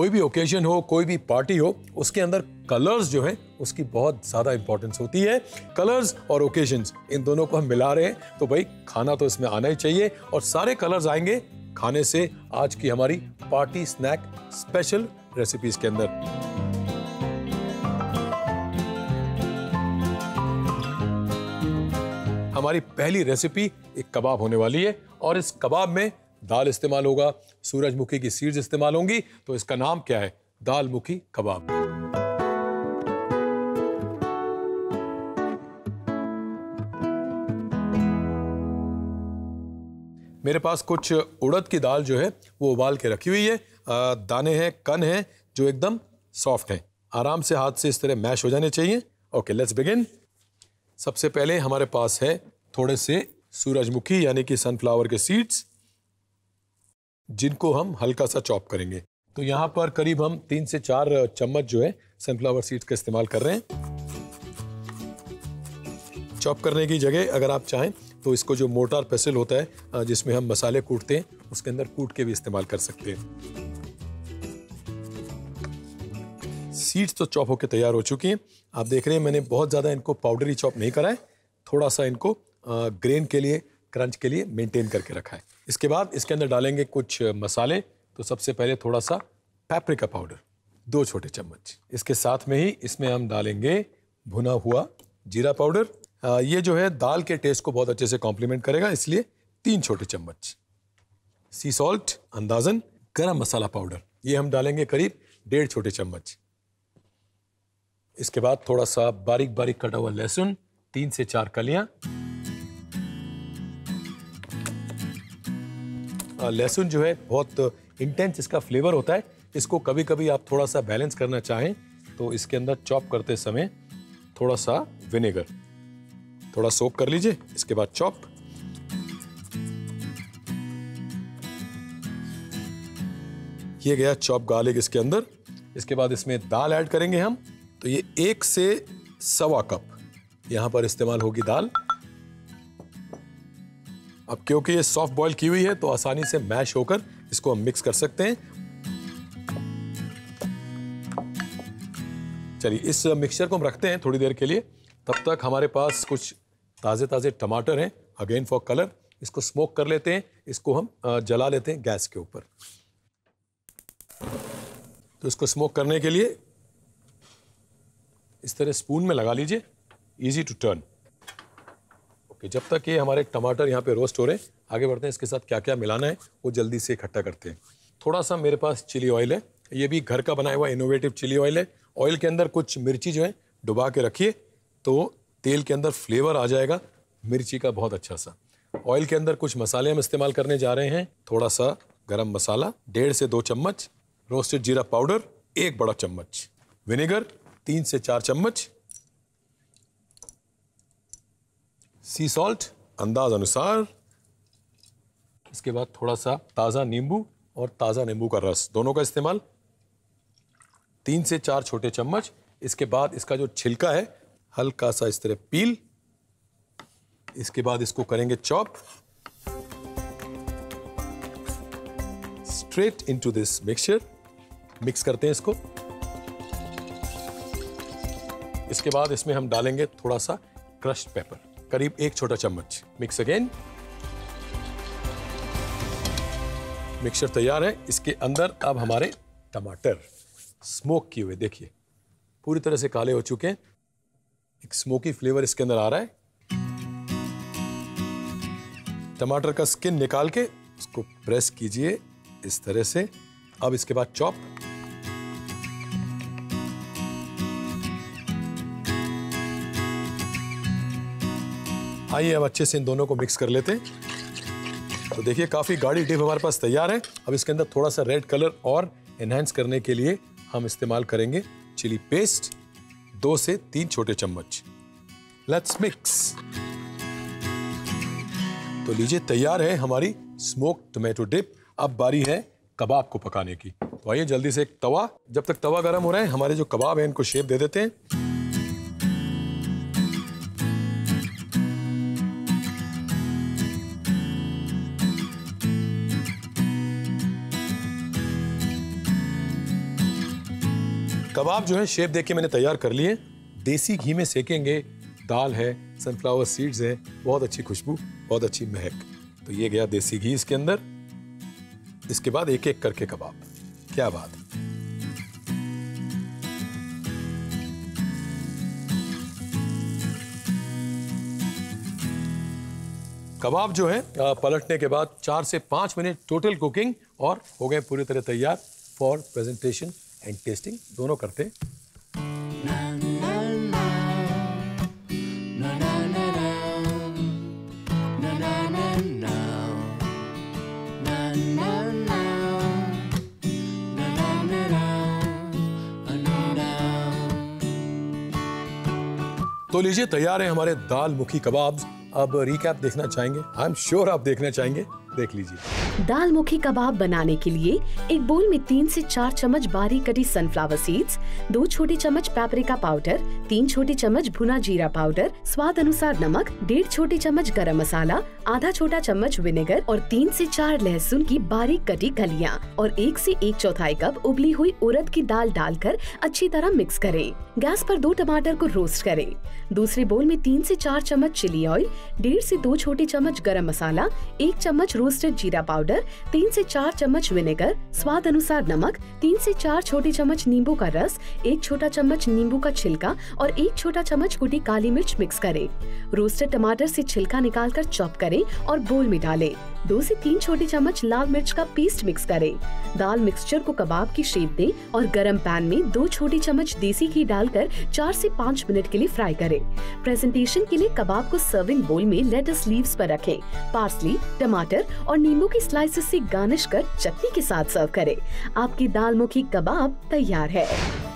कोई भी ओकेजन हो, कोई भी पार्टी हो, उसके अंदर कलर्स जो है, उसकी बहुत ज़्यादा इंपॉर्टेंस होती है। कलर्स और ओकेजन्स इन दोनों को हम मिला रहे हैं। तो भाई, खाना तो इसमें आना ही चाहिए और सारे कलर्स आएँगे खाने से आज की हमारी पार्टी स्नैक स्पेशल रेसिपीज़ के अंदर। हमारी पहली रेसिपी एक कबाब होने वाली है और इस कबाब में दाल इस्तेमाल होगा सूरजमुखी की सीड्स इस्तेमाल होंगी तो इसका नाम क्या है? दाल मुखी कबाब। मेरे पास कुछ उड़द की दाल जो है वो उबाल के रखी हुई है। आ, दाने हैं कन हैं जो एकदम सॉफ्ट हैं। आराम से हाथ से इस तरह मैश हो जाने चाहिए। ओके लेट्स बिगिन सबसे पहले हमारे पास है थोड़े से सूरजमुखी यानी कि सनफ्लावर के सीड्स जिनको हम हल्का सा चॉप करेंगे। तो यहाँ पर करीब हम तीन से चार चम्मच जो है सनफ्लावर सीड्स का इस्तेमाल कर रहे हैं। चॉप करने की जगह अगर आप चाहें तो इसको जो मोटार पेसिल होता है जिसमें हम मसाले कूटते हैं, उसके अंदर कूट के भी इस्तेमाल कर सकते हैं। सीड्स तो चॉप होकर तैयार हो चुकी हैं। आप देख रहे हैं, मैंने बहुत ज़्यादा इनको पाउडरी चॉप नहीं करा है। थोड़ा सा इनको ग्रेन के लिए क्रंच के लिए मेंटेन करके रखा है। इसके बाद इसके अंदर डालेंगे कुछ मसाले। तो सबसे पहले थोड़ा सा पेपरिका पाउडर दो छोटे चम्मच। इसके साथ में ही इसमें हम डालेंगे भुना हुआ जीरा पाउडर ये जो है, दाल के टेस्ट को बहुत अच्छे से कॉम्प्लीमेंट करेगा, इसलिए तीन छोटे चम्मच। सी सॉल्ट अंदाजन, गरम मसाला पाउडर ये हम डालेंगे करीब डेढ़ छोटे चम्मच। इसके बाद थोड़ा सा बारीक बारीक कटा हुआ लहसुन, तीन से चार कलियाँ। लहसुन जो है बहुत इंटेंस इसका फ्लेवर होता है। इसको कभी कभी आप थोड़ा सा बैलेंस करना चाहें तो इसके अंदर चॉप करते समय थोड़ा सा विनेगर थोड़ा सोप कर लीजिए, इसके बाद चॉप ये गया चॉप गार्लिक इसके अंदर। इसके बाद इसमें दाल ऐड करेंगे हम। तो ये एक से सवा कप यहाँ पर इस्तेमाल होगी दाल। अब क्योंकि ये सॉफ्ट बॉईल की हुई है तो आसानी से मैश होकर इसको हम मिक्स कर सकते हैं। चलिए, इस मिक्सचर को हम रखते हैं थोड़ी देर के लिए। तब तक हमारे पास कुछ ताज़े ताज़े टमाटर हैं अगेन फॉर कलर इसको स्मोक कर लेते हैं, इसको हम जला लेते हैं गैस के ऊपर। तो इसको स्मोक करने के लिए इस तरह स्पून में लगा लीजिए इजी टू टर्न ओके जब तक ये हमारे टमाटर यहाँ पे रोस्ट हो रहे हैं, आगे बढ़ते हैं, इसके साथ क्या क्या मिलाना है, वो जल्दी से इकट्ठा करते हैं। थोड़ा सा मेरे पास चिली ऑयल है, ये भी घर का बनाया हुआ इनोवेटिव चिली ऑयल है। ऑयल के अंदर कुछ मिर्ची जो है, डुबा के रखिए तो तेल के अंदर फ्लेवर आ जाएगा, मिर्ची का बहुत अच्छा सा। ऑयल के अंदर कुछ मसाले हम इस्तेमाल करने जा रहे हैं थोड़ा सा गरम मसाला, डेढ़ से दो चम्मच रोस्टेड जीरा पाउडर, एक बड़ा चम्मच। विनेगर, तीन से चार चम्मच सी सॉल्ट अंदाज अनुसार। इसके बाद थोड़ा सा ताज़ा नींबू और ताज़ा नींबू का रस, दोनों का इस्तेमाल। तीन से चार छोटे चम्मच। इसके बाद इसका जो छिलका है हल्का सा इस तरह पील। इसके बाद इसको करेंगे chop. Straight into this mixture mix करते हैं इसको। इसके बाद इसमें हम डालेंगे थोड़ा सा क्रश्ड पेपर करीब एक छोटा चम्मच। मिक्स अगेन मिक्सचर तैयार है। इसके अंदर अब हमारे टमाटर स्मोक किए हुए। देखिए, पूरी तरह से काले हो चुके हैं। एक स्मोकी फ्लेवर इसके अंदर आ रहा है। टमाटर का स्किन निकाल के उसको प्रेस कीजिए इस तरह से। अब इसके बाद चॉप आइए अब अच्छे से इन दोनों को मिक्स कर लेते हैं। तो देखिए, काफ़ी गाढ़ी डिप हमारे पास तैयार है। अब इसके अंदर थोड़ा सा रेड कलर और एनहेंस करने के लिए हम इस्तेमाल करेंगे चिली पेस्ट दो से तीन छोटे चम्मच। लेट्स मिक्स तो लीजिए, तैयार है हमारी स्मोक टोमेटो डिप अब बारी है कबाब को पकाने की। तो आइए जल्दी से एक तवा, जब तक तवा गर्म हो रहा है, हमारे जो कबाब है, इनको शेप दे देते हैं। कबाब जो है, शेप देख के मैंने तैयार कर लिए देसी घी में सेकेंगे। दाल है सनफ्लावर सीड्स है, बहुत अच्छी खुशबू, बहुत अच्छी महक। तो ये गया देसी घी इसके अंदर। इसके बाद एक एक करके कबाब। क्या बात। कबाब जो है पलटने के बाद चार से पाँच मिनट टोटल कुकिंग और हो गए पूरी तरह तैयार फॉर प्रेजेंटेशन एंड टेस्टिंग दोनों करते तो लीजिए, तैयार है हमारे दाल मुखी कबाब अब रिकैप देखना चाहेंगे। आई एम श्योर आप देखना चाहेंगे। देख लीजिए। दाल मुखी कबाब बनाने के लिए एक बोल में तीन से चार चम्मच बारीक कटी सनफ्लावर सीड्स, दो छोटी चम्मच पेपरिका पाउडर तीन छोटी चम्मच भुना जीरा पाउडर स्वाद अनुसार नमक डेढ़ छोटी चम्मच गरम मसाला आधा छोटा चम्मच विनेगर और तीन से चार लहसुन की बारीक कटी कलियाँ और एक से एक चौथाई कप उबली हुई उड़द की दाल डालकर अच्छी तरह मिक्स करें। गैस पर दो टमाटर को रोस्ट करें। दूसरे बोल में तीन से चार चम्मच चिली ऑयल डेढ़ से दो छोटी चम्मच गरम मसाला एक चम्मच रोस्टेड जीरा पाउडर तीन से चार चम्मच विनेगर स्वाद अनुसार नमक तीन से चार छोटी चम्मच नींबू का रस एक छोटा चम्मच नींबू का छिलका और एक छोटा चम्मच कुटी काली मिर्च मिक्स करें रोस्टेड टमाटर से छिलका निकाल कर चॉप करें और बोल में डालें दो से तीन छोटी चम्मच लाल मिर्च का पेस्ट मिक्स करें दाल मिक्सचर को कबाब की शेप दें और गरम पैन में दो छोटी चम्मच देसी घी डालकर चार से पाँच मिनट के लिए फ्राई करें प्रेजेंटेशन के लिए कबाब को सर्विंग बोल में लेटस लीव्स पर रखें पार्सली टमाटर और नींबू की स्लाइसेस से गार्निश कर चटनी के साथ सर्व करें। आपकी दाल मुखी कबाब तैयार है।